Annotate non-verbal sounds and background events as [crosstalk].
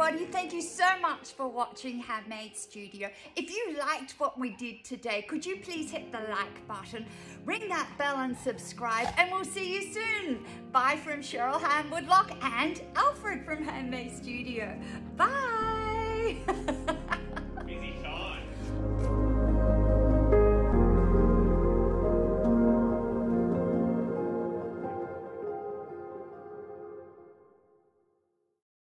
everybody. Thank you so much for watching Hann-Made Studio. If you liked what we did today, could you please hit the like button, ring that bell and subscribe, and we'll see you soon. Bye from Cheryl Hann-Woodlock and Alfred from Hann-Made Studio. Bye. [laughs]